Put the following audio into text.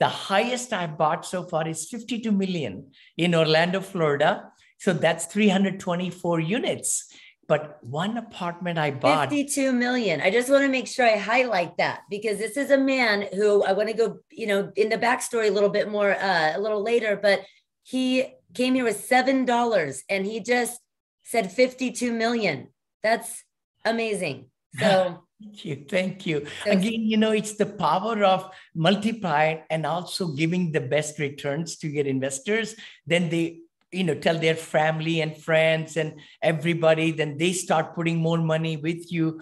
The highest I've bought so far is 52 million in Orlando, Florida. So that's 324 units. But one apartment I bought 52 million. I just want to make sure I highlight that because this is a man who I want to go, you know, in the backstory a little bit more uh, a little later, but he came here with seven dollars and he just said 52 million. That's amazing. So Thank you. Thank you. Again, you know, it's the power of multiplying and also giving the best returns to your investors. Then they, you know, tell their family and friends and everybody, then they start putting more money with you.